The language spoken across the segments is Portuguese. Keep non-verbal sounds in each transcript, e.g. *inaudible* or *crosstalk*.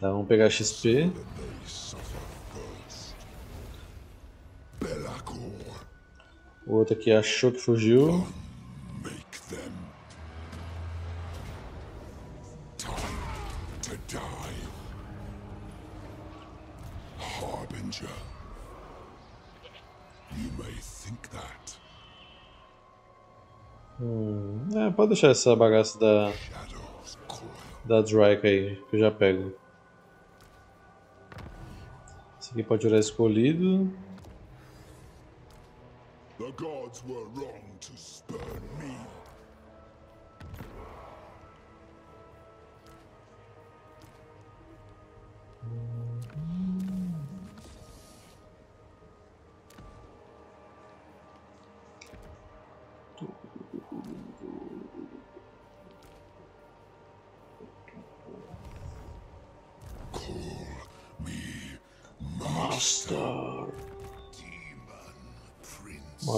Tá, vamos pegar XP. O outro aqui achou que fugiu. Hum, é, pode deixar essa bagaça da da Drake aí, que eu já pego. Esse aqui pode virar escolhido. The gods were wrong to spurn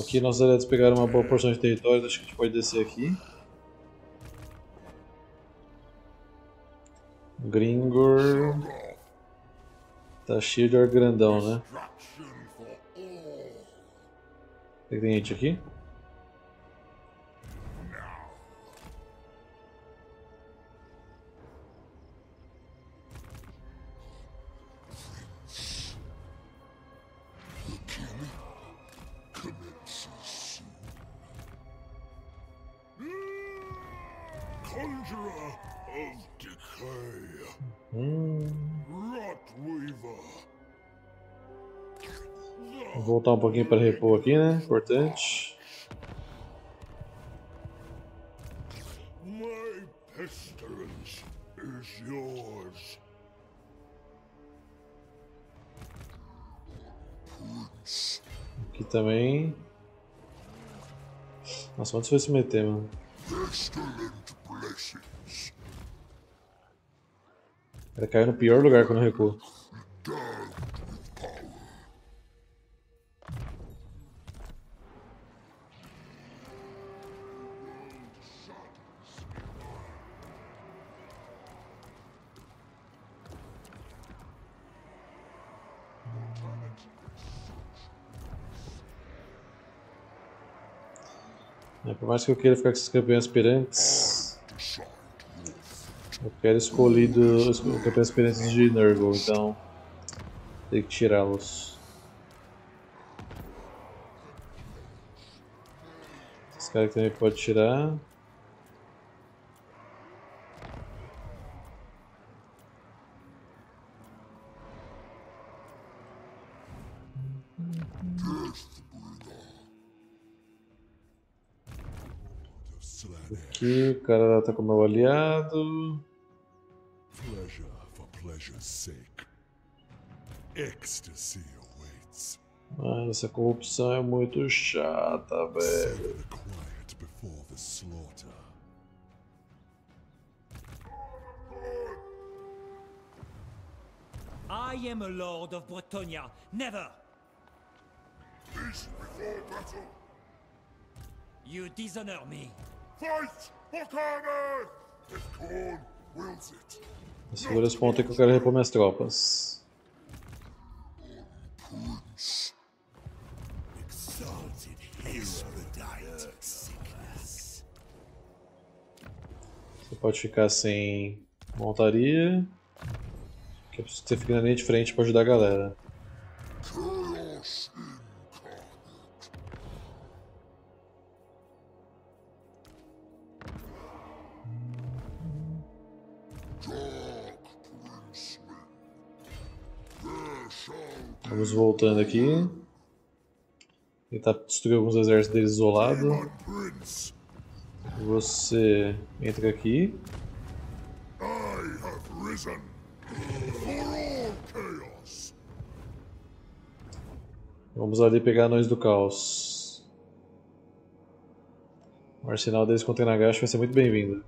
aqui nossos aliados pegaram uma boa porção de território, acho que a gente pode descer aqui. Gringor. Tá cheio de ar grandão, né? Tem gente aqui? Voltar um pouquinho para repor aqui, né? Importante. Aqui também. Nossa, onde você vai se meter, mano? Ele caiu no pior lugar quando recuo. Por mais que eu queira ficar com esses campeões aspirantes, eu quero escolhido os campeões aspirantes de Nurgle, então tem que tirá-los. Esse cara também pode tirar. aqui, o cara tá com meu aliado. Pleasure for pleasure's sake. Ecstasy awaits. Ah, essa corrupção é muito chata, velho. I am a lord of Bretonia. Never. Peace before battle. You dishonor me. Segura esse ponto aí que eu quero repor minhas tropas. Você pode ficar sem montaria. Que ter ficar na linha de frente para ajudar a galera. Vamos voltando aqui. Tentar destruir alguns exércitos deles isolado. Você entra aqui. Vamos ali pegar nós do caos. O arsenal deles contra Nagashi vai ser muito bem-vindo.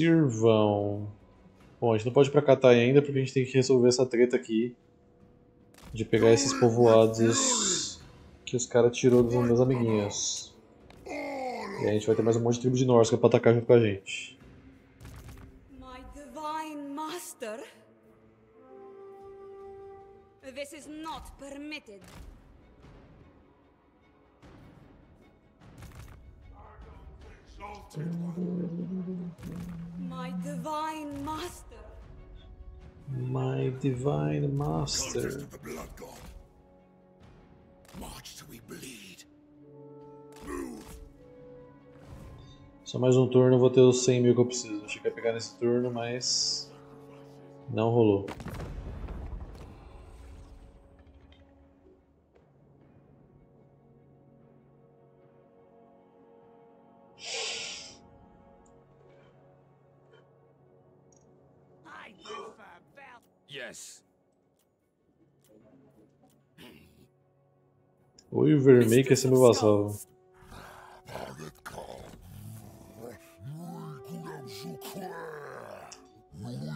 Sirvão. Bom, a gente não pode ir pra Katai ainda porque a gente tem que resolver essa treta aqui de pegar esses povoados que os caras tirou dos meus amiguinhos. E a gente vai ter mais um monte de tribo de Norsca pra atacar junto com a gente. My divine master. This is not permitted. My divine master. My Divine Cultist Master. of the Blood God. March till we bleed. Move. Só mais um turno eu vou ter os 100 mil que eu preciso. Achei que ia pegar nesse turno, mas. Não rolou. Yes. Oi, o Vermelho quer ser meu vassalo.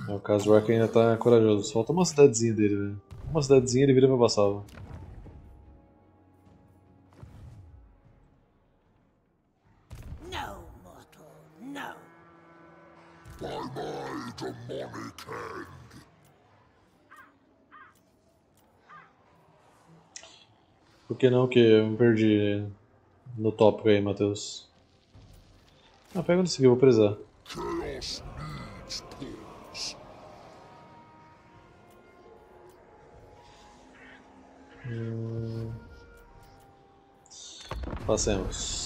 É, o Kazrak ainda tá corajoso. Falta uma cidadezinha dele, velho. Uma cidadezinha ele vira meu vassalo. Que não que eu me perdi no tópico aí, Matheus? Ah, pega aqui, eu vou precisar. Pause. Passemos.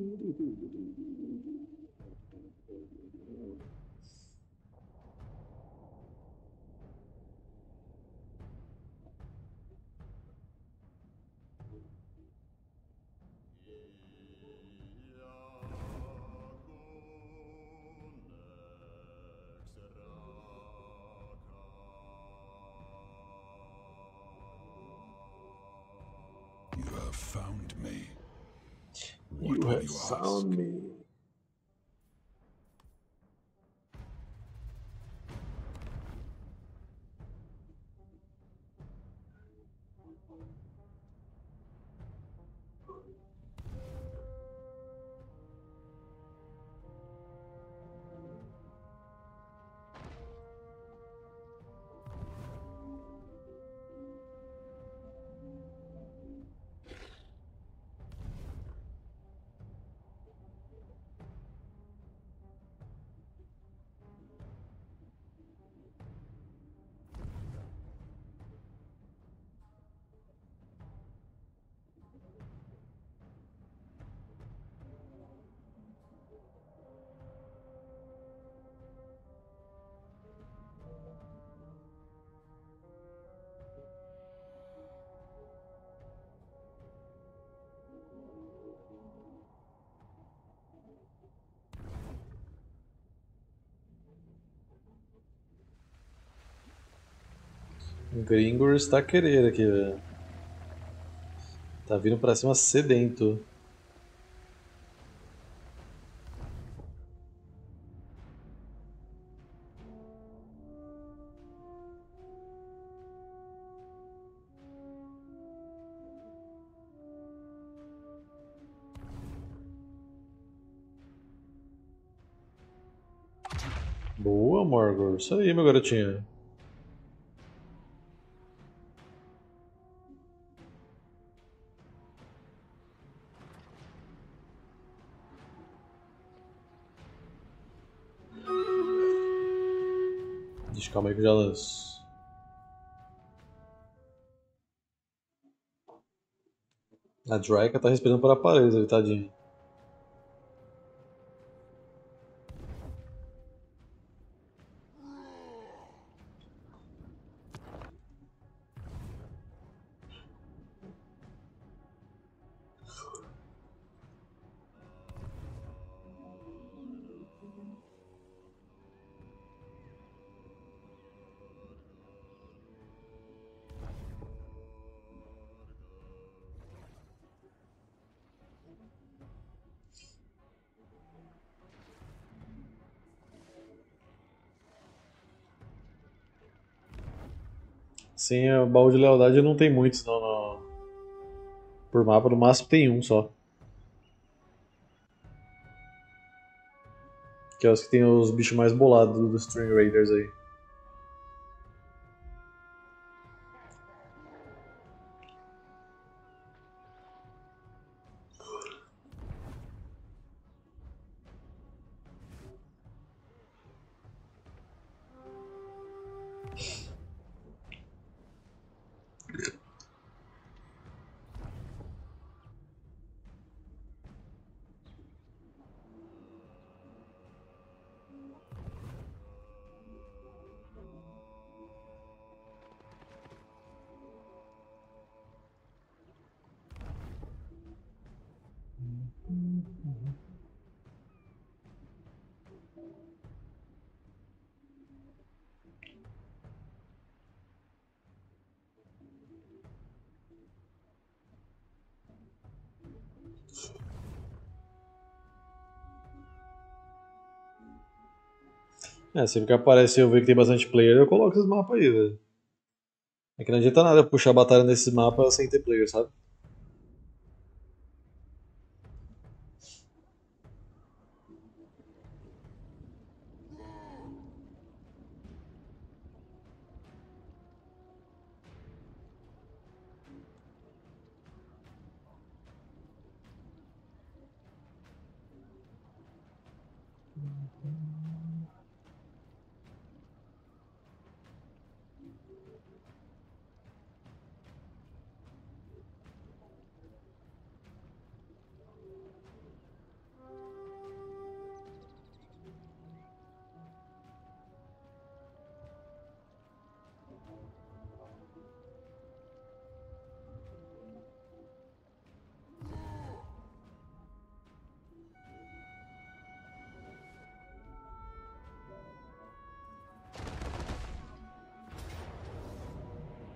嘟嘟嘟嘟嘟嘟 You have found me. O Gringor está a querer aqui, velho. Tá vindo pra cima sedento. Boa, Morgor. Isso aí, meu garotinho. Calma aí que eu já lanço. A Draika tá respirando por aparelhos ali, tadinho. Baú de lealdade não tem muitos não, no... por mapa, no máximo tem um só. Que é os que tem os bichos mais bolados dos String Raiders aí. É, sempre que aparece eu ver que tem bastante player, eu coloco esses mapas aí, velho. É que não adianta nada puxar batalha nesse mapa sem ter player, sabe?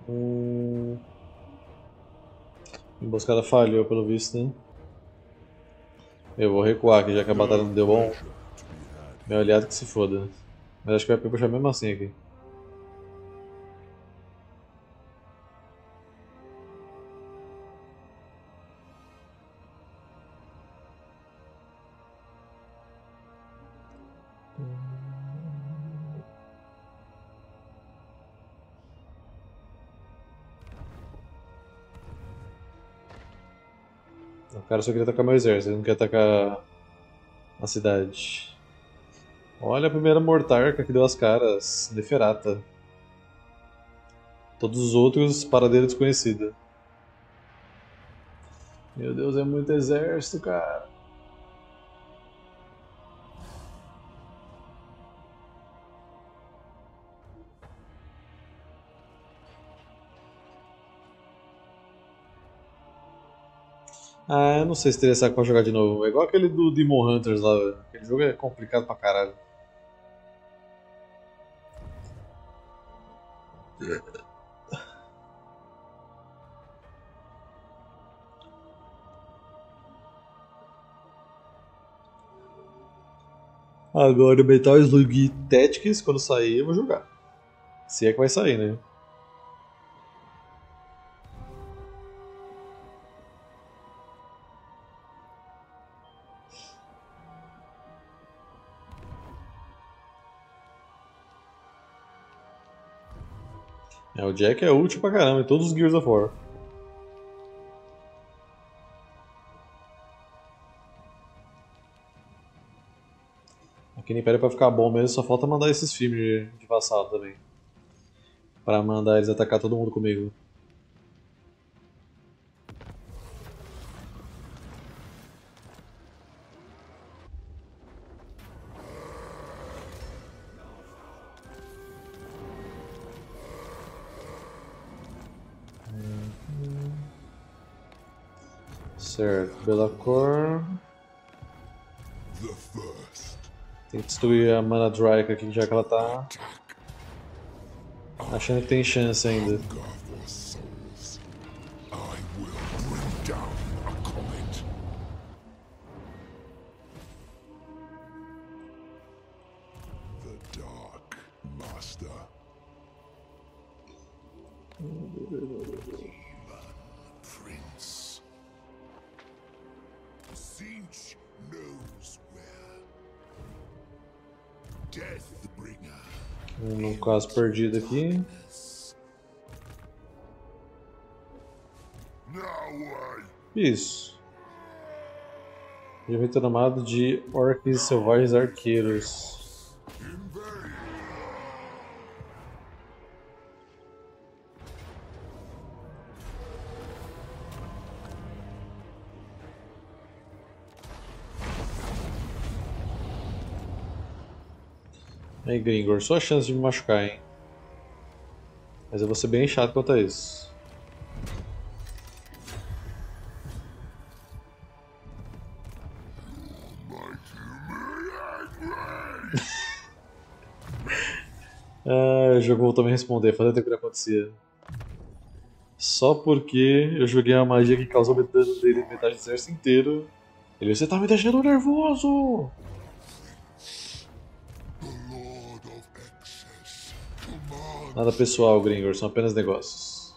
Hum... A emboscada falhou, pelo visto, né? Eu vou recuar aqui, já que a batalha não deu bom. Meu aliado que se foda. Mas acho que vai puxar mesmo assim aqui. Cara só queria atacar meu exército, ele não quer atacar a cidade. Olha a primeira mortarca que deu as caras, Neferata. Todos os outros, paradeira desconhecida. Meu Deus, é muito exército, cara. Ah, eu não sei se teria saco pra jogar de novo. É igual aquele do Demon Hunters lá, velho. Aquele jogo é complicado pra caralho. Agora o Metal Slug Tactics, quando sair, eu vou jogar. Se é que vai sair, né? Jack é útil pra caramba em todos os Gears of War. No Império pra ficar bom mesmo, só falta mandar esses filmes de, vassalo também. Pra mandar eles atacar todo mundo comigo. Certo. The first. Tem que destruir a Mana Dryka aqui, já que ela tá achando que tem chance ainda. Caso perdido aqui. Isso. Já chamado de Orcs Selvagens Arqueiros. Aí, Gringor, só a chance de me machucar, hein? Mas eu vou ser bem chato quanto a isso. *laughs* Ah, o jogo voltou a me responder, fazia tempo que não acontecia. Só porque eu joguei uma magia que causou dano dele metade do exército inteiro. Ele, você tá me deixando nervoso! Nada pessoal, Gringor, são apenas negócios.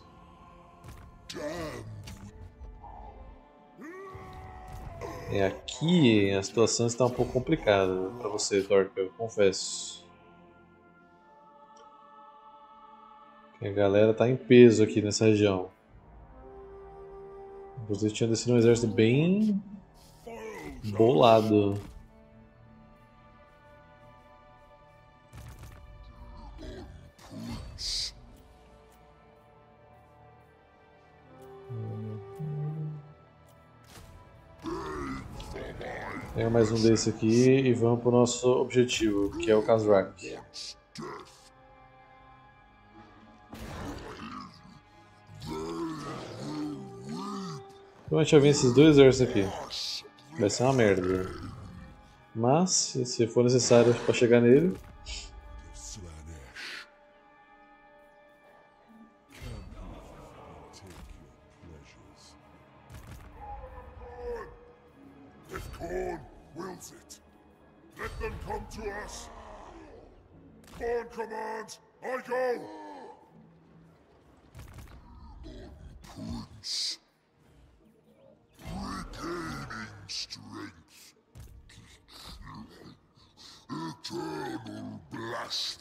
É aqui a situação está um pouco complicada pra você, Dorka, eu confesso. A galera tá em peso aqui nessa região. Inclusive tinha descido um exército bem bolado. Pega mais um desse aqui e vamos pro nosso objetivo, que é o Kazrak. Então a gente vem esses dois exércitos aqui. Vai ser uma merda. Mas, se- for necessário pra chegar nele, is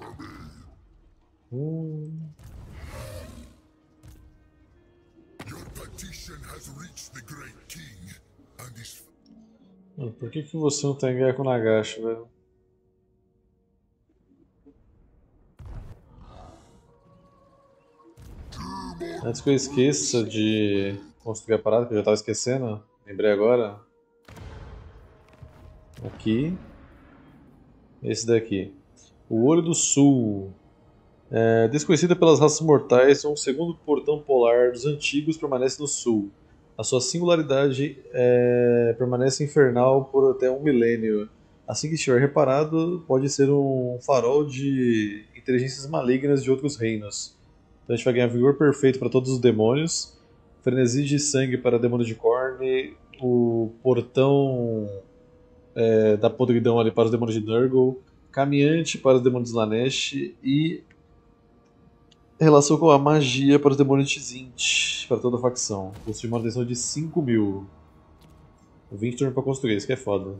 mano, por que, que você não tá em guerra com o Nagashi, velho? Antes que eu esqueça de construir a parada, que eu já tava esquecendo, lembrei agora. Aqui. Esse daqui. O Olho do Sul. É, desconhecida pelas raças mortais, um segundo portão polar dos antigos permanece no sul. A sua singularidade é, permanece infernal por até um milênio. Assim que estiver reparado, pode ser um farol de inteligências malignas de outros reinos. Então a gente vai ganhar vigor perfeito para todos os demônios, frenesi de sangue para demônio de Korn, o portão é, da podridão ali para os demônios de Nurgle, caminhante para os demônios de Slanesh e relação com a magia para os demônios de Tzint, para toda a facção. Custo de manutenção de 5 mil. 20 turnos para construir, isso que é foda.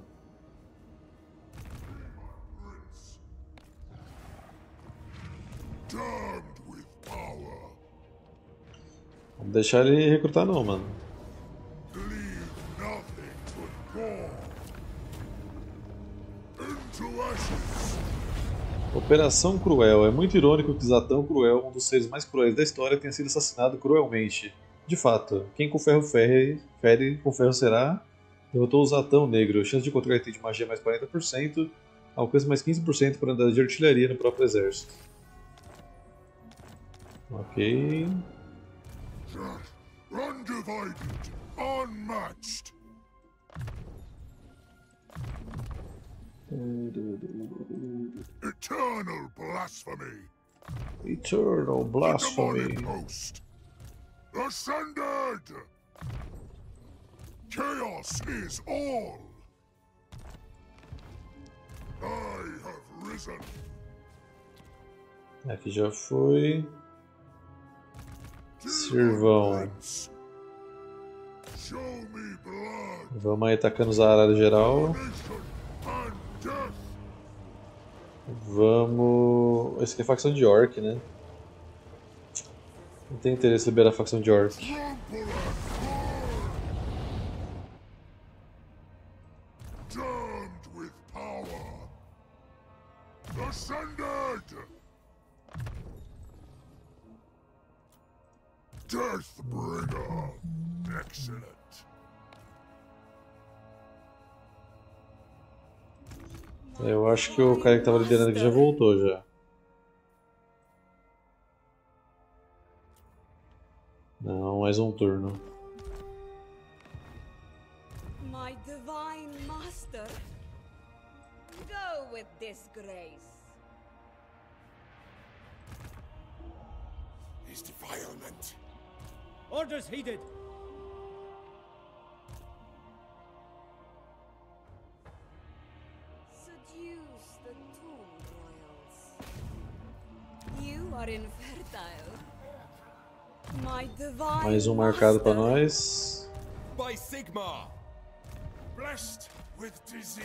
power. deixar ele recrutar não, mano. Operação Cruel. É muito irônico que Zatão Cruel, um dos seres mais cruéis da história, tenha sido assassinado cruelmente. De fato, quem com ferro fere, fere com ferro será, derrotou o Zatão Negro. Chance de encontrar item de magia mais 40%, alcance mais 15% para andar de artilharia no próprio exército. Ok. Unmatched. Eternal blasphemy. Eternal Blasphemy. Host. Ascended. Chaos is all. I have risen. Aqui já foi. Sirvão. Vamos aí atacando os araras geral. Vamos. Esse aqui é facção de Orc, né? Não tem interesse em liberar a facção de Orc. Deathbringer. Excellent. Eu acho que o cara que tava liderando aqui já voltou já. Não, mais um turno. My divine master. Go with disgrace. His defilement. Orders heeded. Mais um marcado pra master. nós. By Sigmar! Blessed with disease.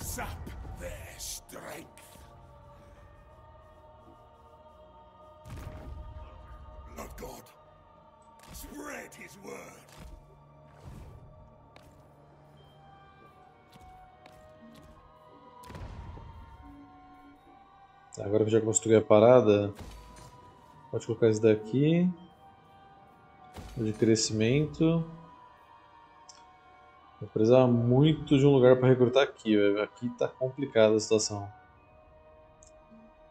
Sap their strength. Lord God, spread his word. Agora que já construí a parada, pode colocar isso daqui. De crescimento. Vou precisar muito de um lugar para recrutar aqui. Aqui tá complicada a situação.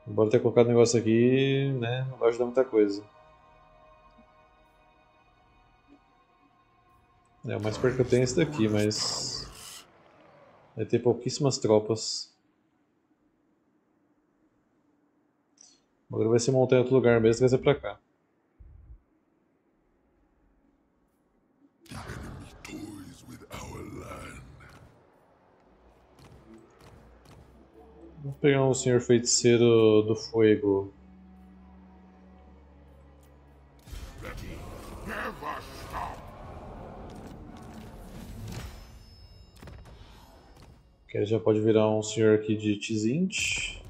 Embora ter colocado negócio aqui, né, não vai ajudar muita coisa. É, o mais perto que eu tenho é esse daqui, mas... Vai ter pouquíssimas tropas. Agora vai ser montar em outro lugar mesmo, vai ser pra cá. Vou pegar um senhor feiticeiro do fogo. Que ele já pode virar um senhor aqui de Tzint.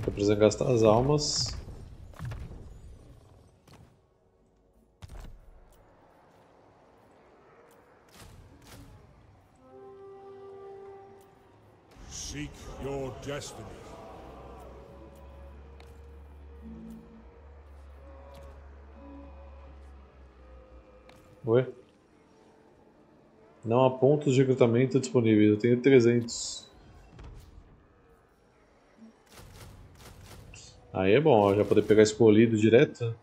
Que tá precisando gastar as almas. Seek your destiny. Oi? Não há pontos de recrutamento disponíveis. Eu tenho 300. Aí é bom, ó, já poder pegar escolhido direto.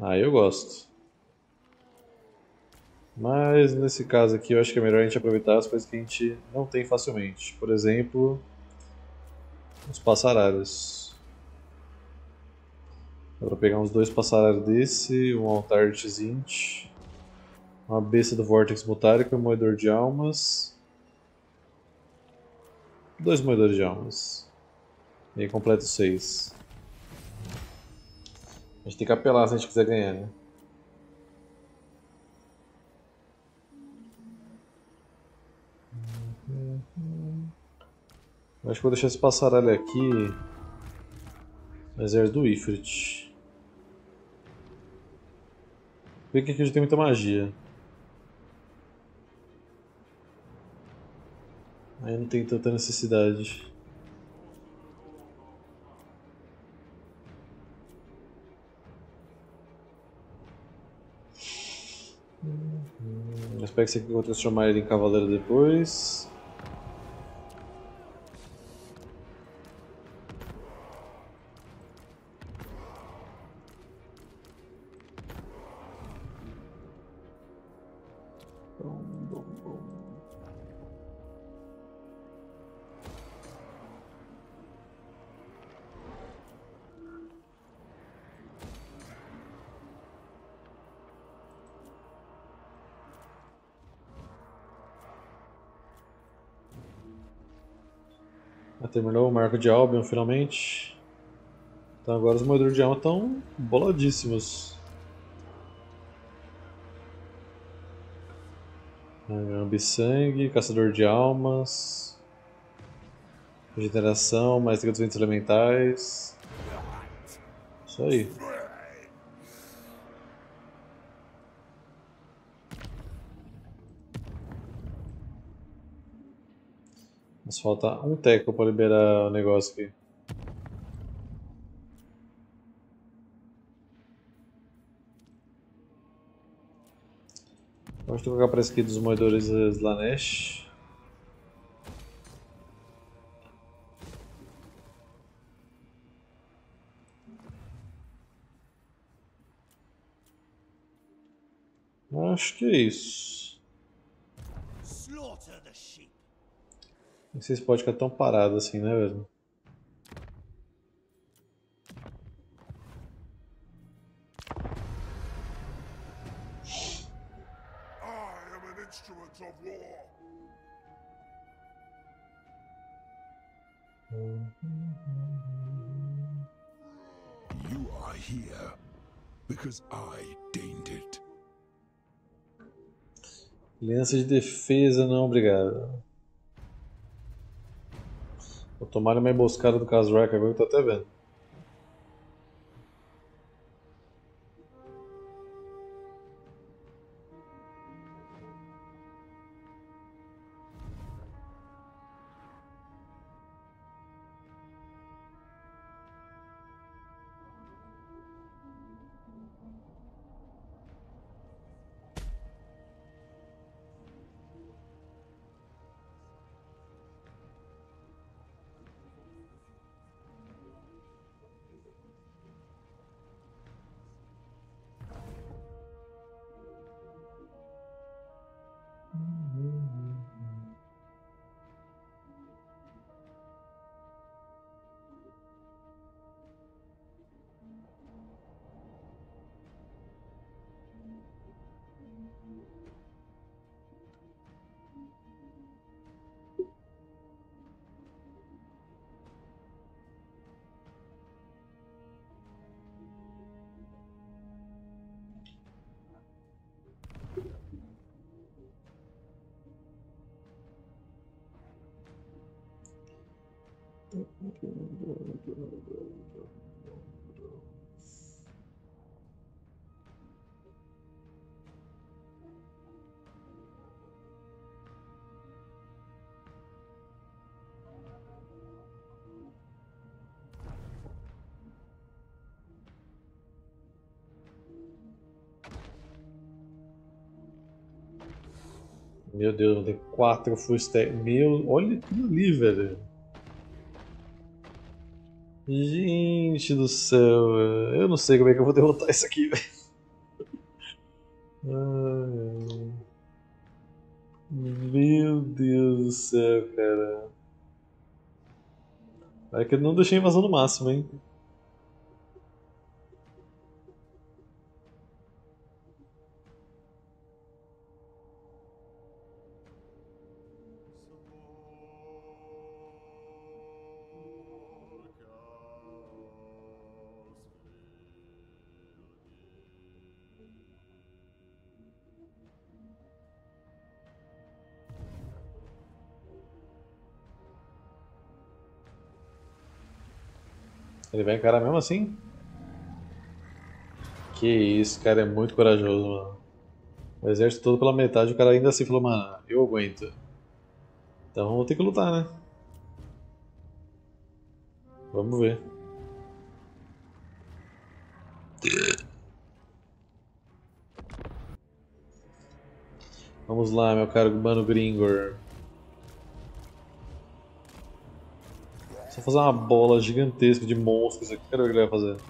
Aí eu gosto. Mas nesse caso aqui eu acho que é melhor a gente aproveitar as coisas que a gente não tem facilmente. Por exemplo, os passaralhos. Dá pra pegar uns dois passaralhos desse, um altar de Tzint, uma besta do Vortex Mutárico um moedor de almas. Dois moedores de almas. E aí completo seis. A gente tem que apelar se a gente quiser ganhar, né? Acho que vou deixar esse passaralho aqui exército do Ifrit. Vê que aqui já tem muita magia. Aí não tem tanta necessidade. Espero que você vou transformar ele em cavaleiro depois. Ah, terminou o marco de Albion finalmente. Então agora os moedores de alma estão boladíssimos. Ambi-sangue, caçador de almas. Regeneração, maestria dos ventos elementais. Isso aí. Mas falta um teco para liberar o negócio aqui. Vamos trocar para aqui dos moedores Slanesh. Acho que é isso. Não sei se pode ficar tão parado assim, né, velho? War. You are here because I deigned it. Aliança de defesa, não, obrigado. Vou tomar uma emboscada do Kazrak agora que eu tô até vendo. Meu Deus, ter quatro full stack. Meu, olha aquilo ali, velho. Gente do céu, eu não sei como é que eu vou derrotar isso aqui, velho. Meu Deus do céu, cara. É que eu não deixei a invasão no máximo, hein? Ele vai encarar mesmo assim? Que isso, cara é muito corajoso, mano. O exército todo pela metade, o cara ainda assim falou, mano, eu aguento. Então vamos ter que lutar, né? Vamos ver. Vamos lá, meu caro mano Gringor. Só fazer uma bola gigantesca de monstros aqui. Quero ver o que ele vai fazer.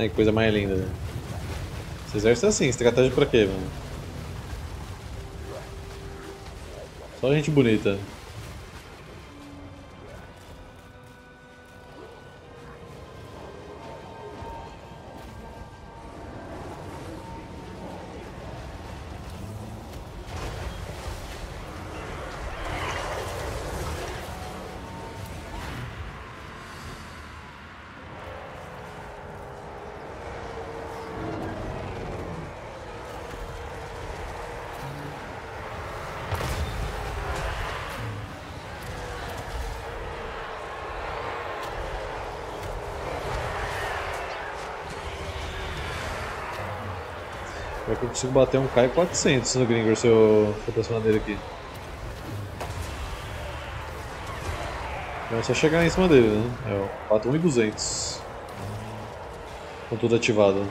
Ai, que coisa mais linda, né? Esse exército é assim, estratégia pra quê, mano? Só gente bonita. Será que eu consigo bater um Kai 400 no Gringor se eu for pra cima dele aqui? É só chegar em cima dele, né? É, eu bato 1.200 com tudo ativado.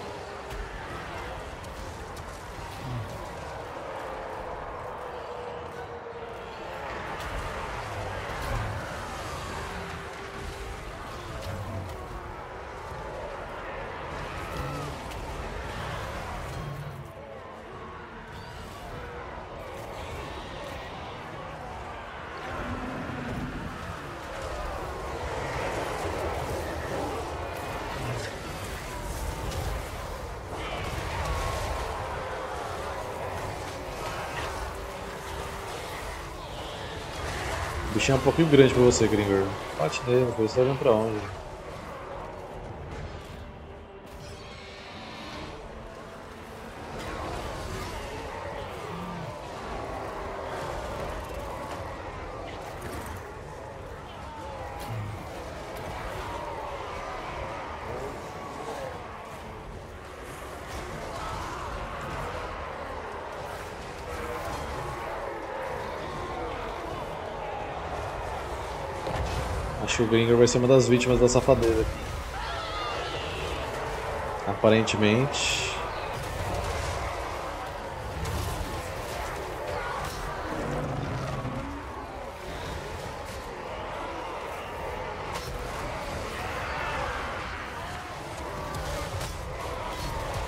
É um pouquinho grande pra você, Gringor. Bate nele, você tá olhando pra onde? Acho que o Gringor vai ser uma das vítimas da safadeza. Aparentemente.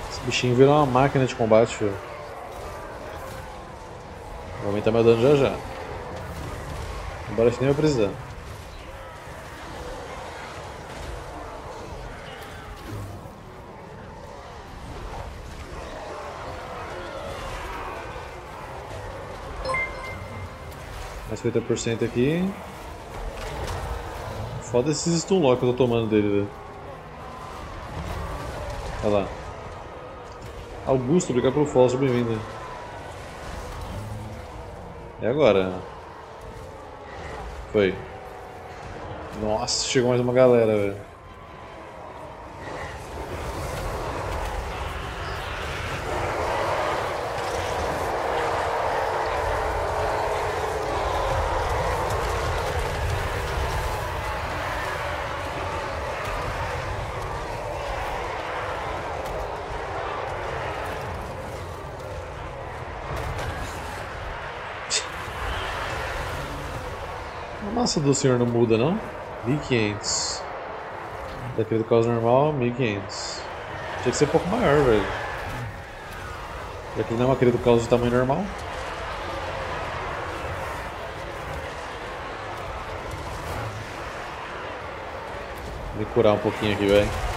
Esse bichinho virou uma máquina de combate, filho. Vou aumentar meu dano já já. Embora acho que nem vai precisar. 50% aqui. Foda esses stun lock que eu tô tomando dele. Olha lá. Augusto, obrigado pelo seja bem-vindo. É agora. Foi. Nossa, chegou mais uma galera, velho. Massa do senhor não muda, não? 1500. Daquele do caos normal, 1500. Tinha que ser um pouco maior, velho. Já que não é uma do caos de tamanho normal. Vou curar um pouquinho aqui, velho.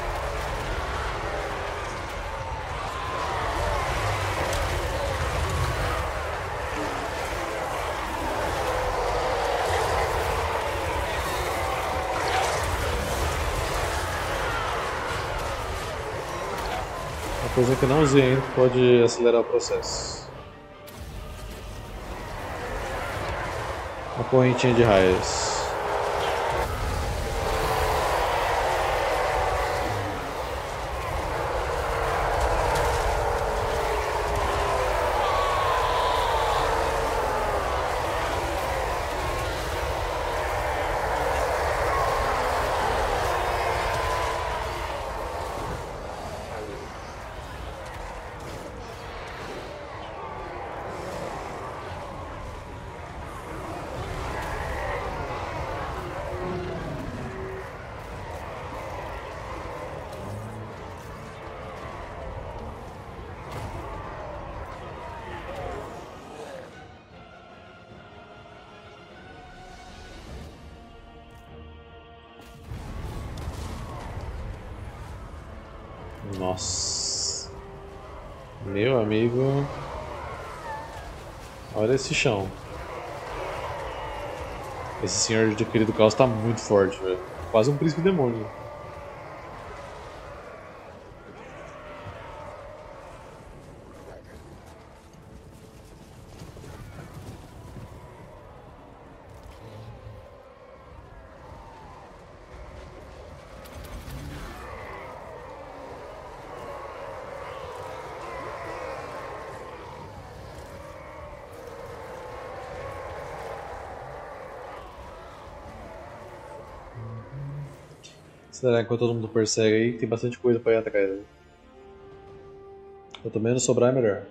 Coisa que não usei ainda pode acelerar o processo. Uma correntinha de raios. Nossa. Meu amigo. Olha esse chão. Esse senhor de querido caos tá muito forte, velho. Quase um príncipe demônio. Será que enquanto todo mundo persegue aí, tem bastante coisa pra ir atrás. Né? Quanto menos sobrar, é melhor.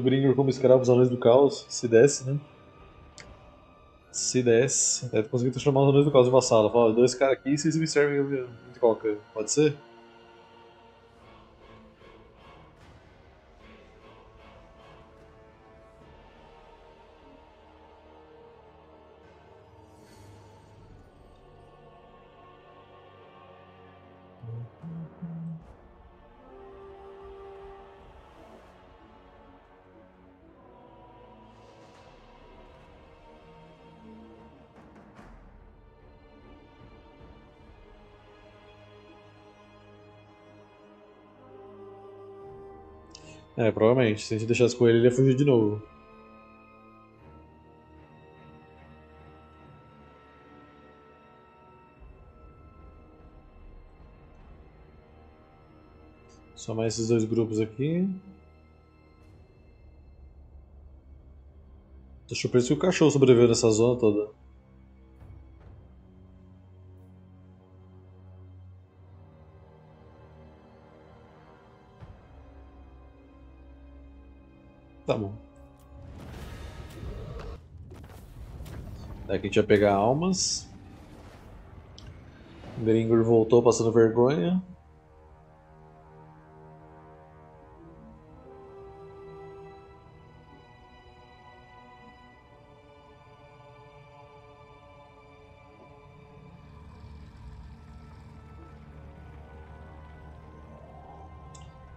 Gringer como escravo os anões do caos, se desce, né? Se desce. Deve conseguir transformar os anões do caos em vassalo. Fala, dois caras aqui vocês me servem de qualquer. Pode ser? É, provavelmente. Se a gente deixasse com ele, ele ia fugir de novo. Só mais esses dois grupos aqui. Tô surpreso que o cachorro sobreviveu nessa zona toda. Daqui a gente vai pegar almas. Gringor voltou passando vergonha.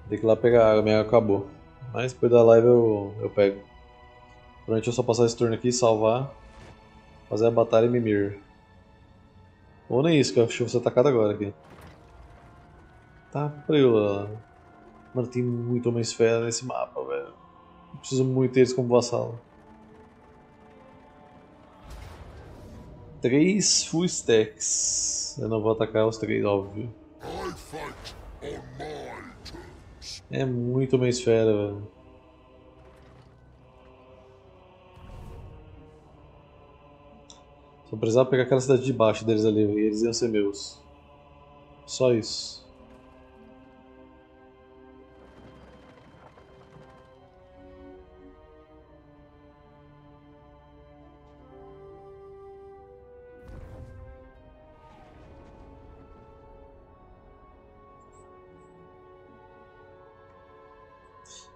Tem que ir lá pegar água, minha água acabou. Mas depois da live eu, eu pego. Provavelmente eu só passar esse turno aqui, salvar, fazer a batalha e mimir. Ou nem isso, que eu acho que eu vou ser atacado agora aqui. Tá, preula. Mano, tem muito Homem Esfera nesse mapa, velho. Preciso muito deles como vassalo. Três full stacks. Eu não vou atacar os três, óbvio. É muito Homem Esfera, velho. Só precisava pegar aquela cidade de baixo deles ali, e eles iam ser meus. Só isso.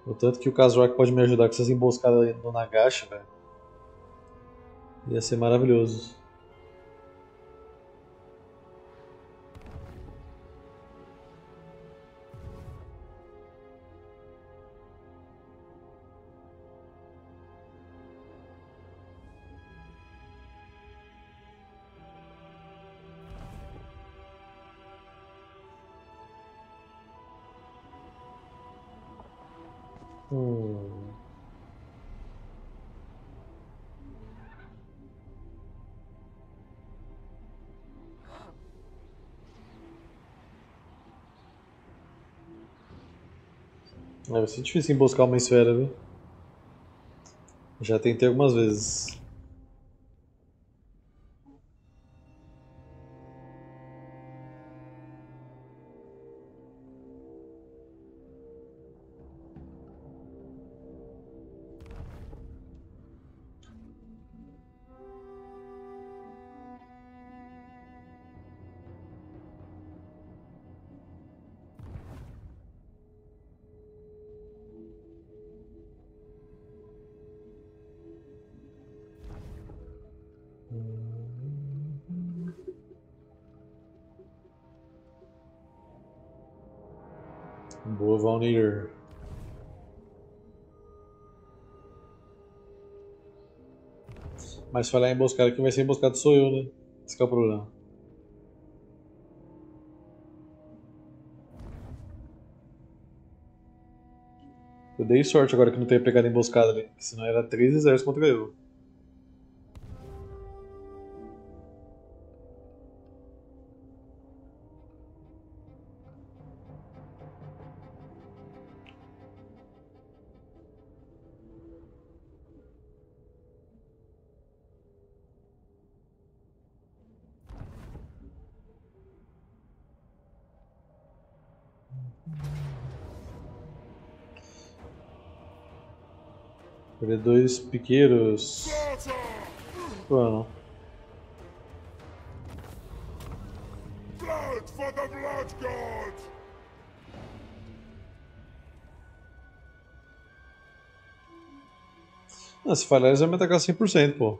O tanto que o Kazrak pode me ajudar com essas emboscadas no Nagashi, velho. Ia ser maravilhoso. É, vai ser difícil emboscar uma esfera, viu? Já tentei algumas vezes. Mas falar em emboscada, quem vai ser emboscado sou eu, né? Esse é o problema. Eu dei sorte agora que não tenha pegado emboscada ali, senão era três exércitos contra eu. Dois piqueiros. Mano. Ah, se falhar eles vão me atacar 100%, pô.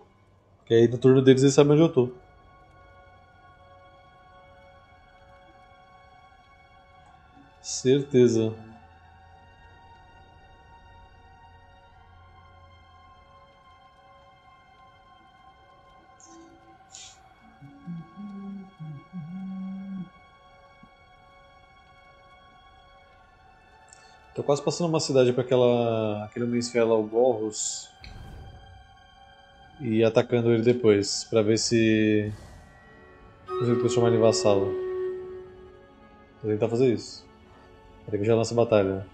Porque aí no turno deles eles sabem onde eu tô. Certeza. Quase passando uma cidade pra aquela. aquele município lá, o Gorros. E atacando ele depois, pra ver se. consigo transformar ele em vassalo. Vou tentar fazer isso. Que já lança batalha.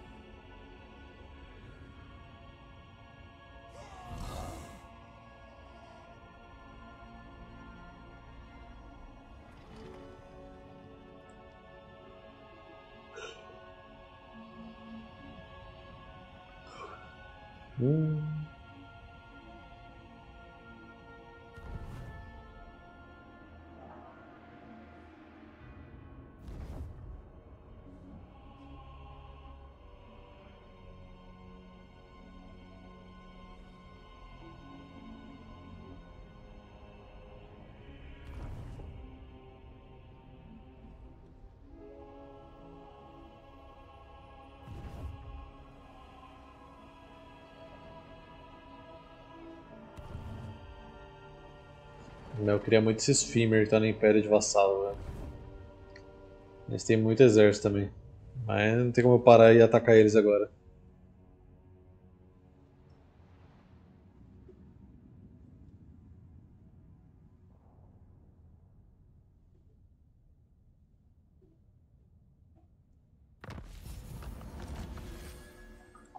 Queria muito esses Fimir que tá no Império de Vassalo, velho. Eles têm muito exército também. Mas não tem como eu parar e atacar eles agora.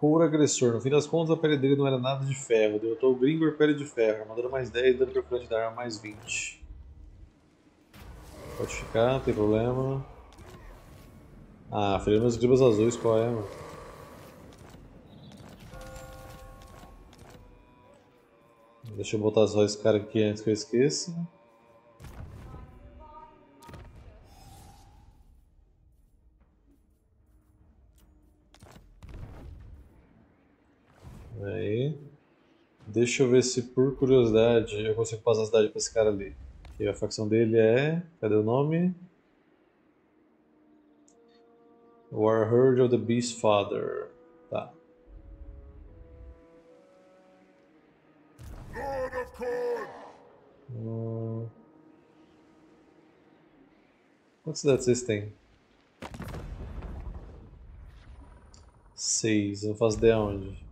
Couro agressor. No fim das contas, a pele dele não era nada de ferro. Derrotou o Gringor Pele de Ferro. Armadura mais 10, dano perfurante da arma mais 20. Pode ficar, não tem problema. Ah, feriu meus gribas azuis, qual é, mano? Deixa eu botar só esse cara aqui antes que eu esqueça. Deixa eu ver se por curiosidade eu consigo passar a cidade pra esse cara ali. E a facção dele é. Cadê o nome? Warherd of the Beast Father. Tá. Hum... Quantas cidades vocês têm? Seis. Eu faço ideia onde.